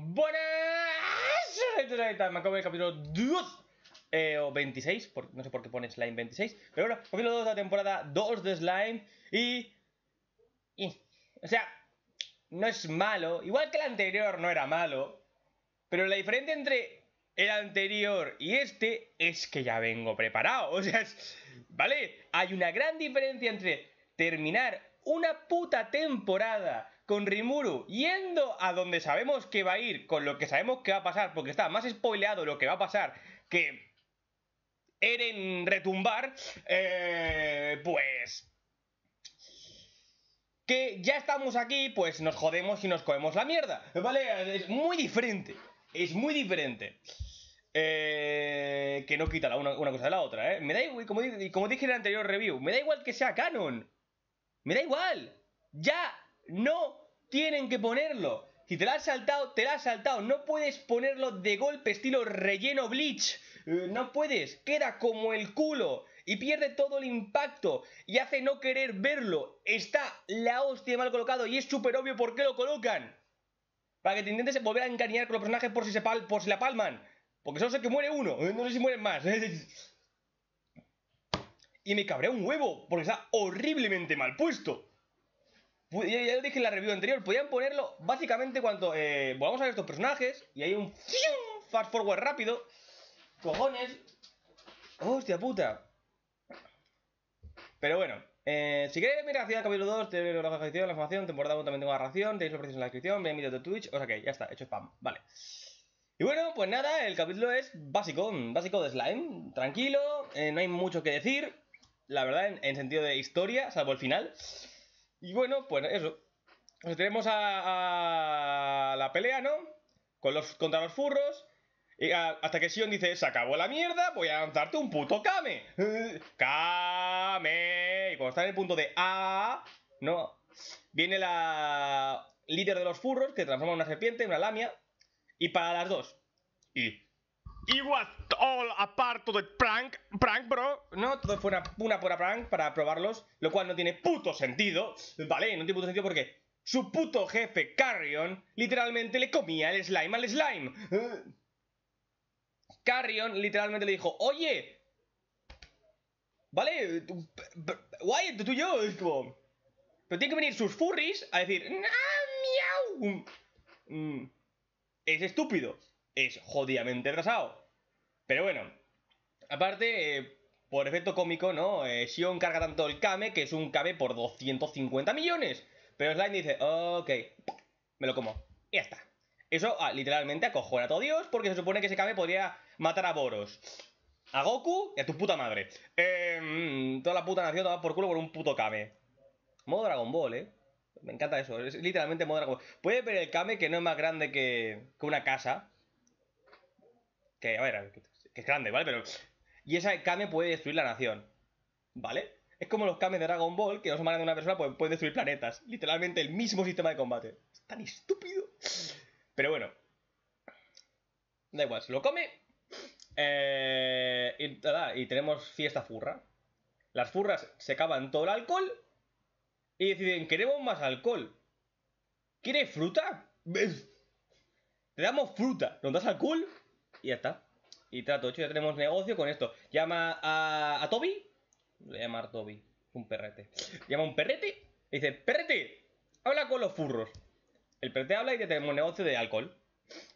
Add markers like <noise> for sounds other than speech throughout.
Buenas, me acabo el capítulo 2 eh, o 26, no sé por qué pone Slime 26, pero bueno, capítulo 2 de la temporada 2 de Slime y, y, o sea, no es malo, igual que el anterior no era malo, pero la diferencia entre el anterior y este es que ya vengo preparado, o sea, ¿vale? Hay una gran diferencia entre terminar una puta temporada con Rimuru yendo a donde sabemos que va a ir, con lo que sabemos que va a pasar, porque está más spoileado lo que va a pasar que Eren retumbar, eh, pues... Que ya estamos aquí, pues nos jodemos y nos comemos la mierda, ¿vale? Es muy diferente, es muy diferente. Eh, que no quita una, cosa de la otra, ¿eh? Me da igual, como, como dije en el anterior review, me da igual que sea canon. Me da igual. Ya no tienen que ponerlo. Si te la has saltado, te la has saltado. No puedes ponerlo de golpe estilo relleno bleach. Eh, no puedes. Queda como el culo. Y pierde todo el impacto. Y hace no querer verlo. Está la hostia mal colocado. Y es súper obvio por qué lo colocan. Para que te intentes volver a encariñar con los personajes por si, se pal por si la palman. Porque solo sé que muere uno. Eh, no sé si mueren más. <laughs> y me cabré un huevo. Porque está horriblemente mal puesto. Ya, lo dije en la review anterior, podían ponerlo básicamente cuando eh, volvamos a ver estos personajes y hay un fast forward rápido. Cojones. Hostia puta. Pero bueno, eh, si queréis ver hacia el capítulo 2, tenéis la descripción, la información, temporada 1 también tengo la ración, tenéis los precios en la descripción, vean vídeos de Twitch, o sea que ya está, hecho spam, vale. Y bueno, pues nada, el capítulo es básico, básico de Slime, tranquilo, eh, no hay mucho que decir, la verdad, en sentido de historia, salvo el final. Y bueno, pues eso. Pues tenemos a, la pelea, ¿no? Con los, contra los furros. Y hasta que Sion dice, se acabó la mierda, voy a lanzarte un puto Kame. <laughs> Kame. Y cuando está en el punto de A, ¿no? Viene la líder de los furros, que transforma una serpiente, en una lamia. Y para las dos. Y It was all a part of the prank, prank, bro. No, todo fue una, pura prank para probarlos, lo cual no tiene puto sentido, ¿vale? No tiene puto sentido porque su puto jefe, Carrion, literalmente le comía el slime al slime. Carrion literalmente le dijo, oye, ¿vale? Guay, tú y yo, es. Pero tienen que venir sus furries a decir, ¡Ah, miau! Mm, es estúpido es jodidamente retrasado. Pero bueno, aparte, eh, por efecto cómico, ¿no? Eh, Sion carga tanto el Kame que es un Kame por 250 millones. Pero Slime dice, ok, me lo como. Y ya está. Eso ah, literalmente acojona a todo Dios porque se supone que ese Kame podría matar a Boros. A Goku y a tu puta madre. Em, toda la puta nación toda por culo por un puto Kame. Modo Dragon Ball, ¿eh? Me encanta eso. Es literalmente modo Dragon Ball. Puede ver el Kame que no es más grande que una casa. Que, a ver, que es grande, ¿vale? Pero. Y esa Kame puede destruir la nación. ¿Vale? Es como los Kame de Dragon Ball, que no son más de una persona, pues pueden destruir planetas. Literalmente el mismo sistema de combate. Es tan estúpido. Pero bueno. Da igual, se lo come. Eh, y, tenemos fiesta furra. Las furras se acaban todo el alcohol. Y deciden, queremos más alcohol. ¿Quieres fruta? Te damos fruta. ¿Nos das alcohol? Y ya está. Y trato hecho, ya tenemos negocio con esto. Llama a, a Toby. voy a llamar Toby. Un perrete. Llama a un perrete. Y dice, perrete, habla con los furros. El perrete habla y ya tenemos negocio de alcohol.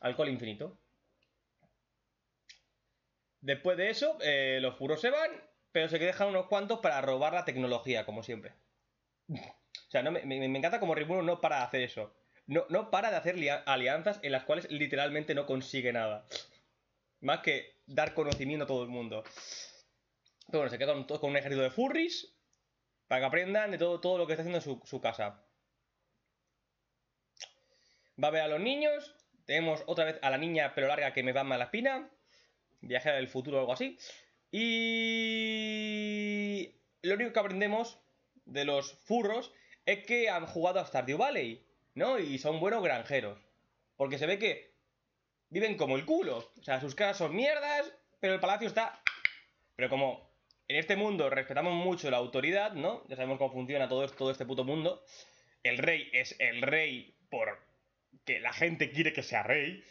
Alcohol infinito. Después de eso, eh, los furros se van, pero se dejan unos cuantos para robar la tecnología, como siempre. o sea, no, me, me, encanta como Rimuru no para de hacer eso. No, no para de hacer alianzas en las cuales literalmente no consigue nada. Más que dar conocimiento a todo el mundo. Pero bueno, se queda con, un ejército de furries para que aprendan de todo, todo lo que está haciendo en su, casa. Va a ver a los niños. Tenemos otra vez a la niña pero larga que me va a la espina. Viajera del futuro o algo así. Y lo único que aprendemos de los furros es que han jugado a Stardew Valley, ¿no? Y son buenos granjeros. Porque se ve que viven como el culo. O sea, sus casas son mierdas, pero el palacio está... Pero como en este mundo respetamos mucho la autoridad, ¿no? Ya sabemos cómo funciona todo, todo este puto mundo. El rey es el rey por que la gente quiere que sea rey.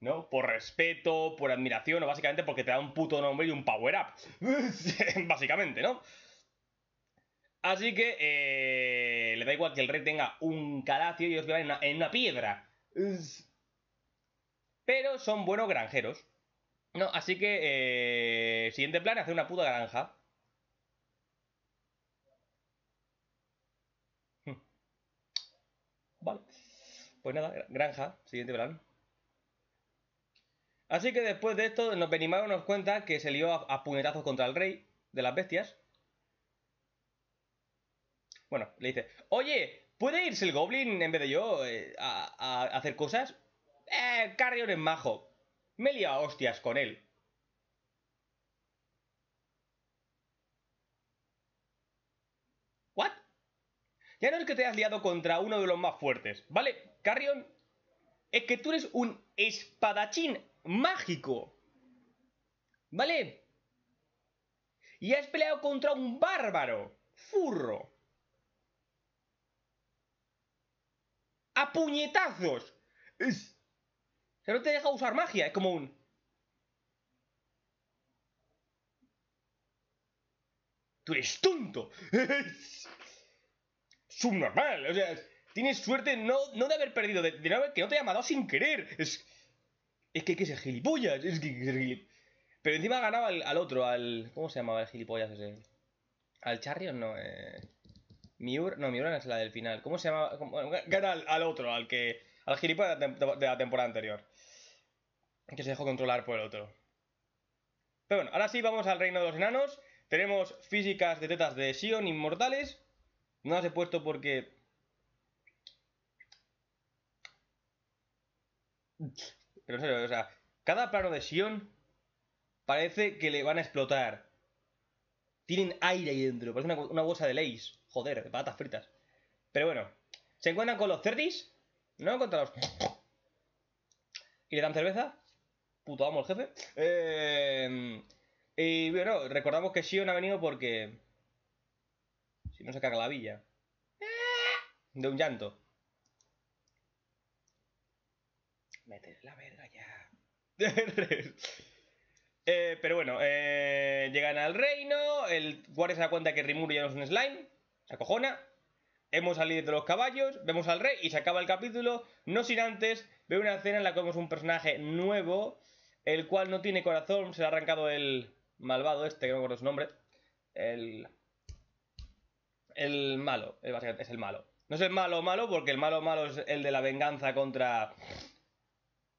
¿No? Por respeto, por admiración, o básicamente porque te da un puto nombre y un power up. <laughs> básicamente, ¿no? Así que eh, le da igual que el rey tenga un calacio y ellos vivan en una, piedra. Pero son buenos granjeros. No, así que... Eh, siguiente plan, hacer una puta granja. Hmm. Vale. Pues nada, granja, siguiente plan. Así que después de esto, nos Benimaru nos cuenta que se lió a, puñetazos contra el rey de las bestias. Bueno, le dice, oye, ¿puede irse el goblin en vez de yo eh, a, hacer cosas? Eh, Carrion es majo. Me he a hostias con él. ¿What? Ya no es que te has liado contra uno de los más fuertes, ¿vale? Carrion, es que tú eres un espadachín mágico. ¿Vale? Y has peleado contra un bárbaro. Furro. A puñetazos. Es... O no te deja usar magia. Es como un... Tú eres tonto. Subnormal. O sea... Tienes suerte no, no de haber perdido, de, no haber, que no te haya matado sin querer. Es, es que hay que ser gilipollas. Es que gilipollas. Pero encima ha ganado al, otro, al. ¿Cómo se llamaba el gilipollas ese? Al Charrion, no, eh. Miur. No, Miur es la del final. ¿Cómo se llama? gana al, otro, al que. Al gilipollas de la temporada anterior. Que se dejó controlar por el otro. Pero bueno, ahora sí vamos al reino de los enanos. Tenemos físicas de tetas de Sion inmortales. No las he puesto porque Pero en serio, o sea, cada plano de Sion parece que le van a explotar. Tienen aire ahí dentro, parece una, bolsa de leis. Joder, de patatas fritas. Pero bueno, se encuentran con los cerdis, ¿no? Contra los... Y le dan cerveza. Puto amo el jefe. Eh... Y bueno, recordamos que Sion ha venido porque... Si no se caga la villa. De un llanto. Meter la verga ya. <laughs> Eh, pero bueno, eh, llegan al reino. El guardia se da cuenta que Rimuru ya no es un slime. Se acojona. Hemos salido de los caballos. Vemos al rey y se acaba el capítulo. No sin antes ver una escena en la que vemos un personaje nuevo. El cual no tiene corazón. Se le ha arrancado el malvado este, que no recuerdo su nombre. El. El malo. es el malo. No es el malo malo, porque el malo malo es el de la venganza contra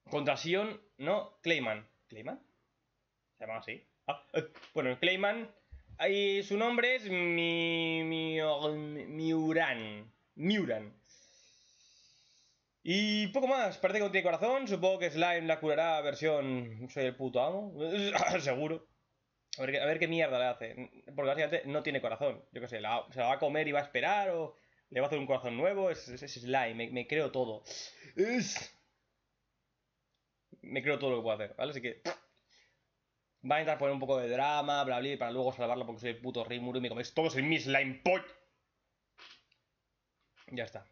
contra Sion, no, Clayman. ¿Clayman? ¿Se llama así? Ah, eh, bueno, Clayman. Ahí su nombre es mi, mi, Miuran. Miuran. Y poco más, parece que no tiene corazón. Supongo que Slime la curará versión soy el puto amo. <laughs> Seguro. A ver, qué mierda le hace. Porque básicamente no tiene corazón. Yo qué sé, se la va a comer y va a esperar o le va a hacer un corazón nuevo. Es, Slime, me, creo todo. Es me creo todo lo que puedo hacer, ¿vale? Así que va a intentar poner un poco de drama, bla, bla, para luego salvarlo porque soy el puto Rimuru y me coméis todos en mi slime pot. Ya está.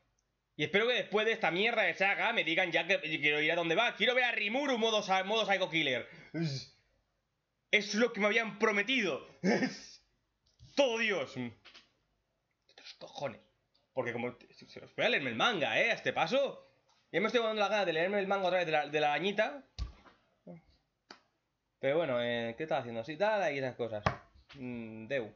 Y espero que después de esta mierda de saga me digan ya que quiero ir a donde va. Quiero ver a Rimuru modo, modo Psycho Killer. Es lo que me habían prometido. Todo Dios. Estos cojones. Porque como... Se os voy a leerme el manga, ¿eh? A este paso. Ya me estoy dando la gana de leerme el manga otra vez de la, de la arañita. Pero bueno, eh, ¿qué estás haciendo? Así, tal, y esas cosas. Mm, deu.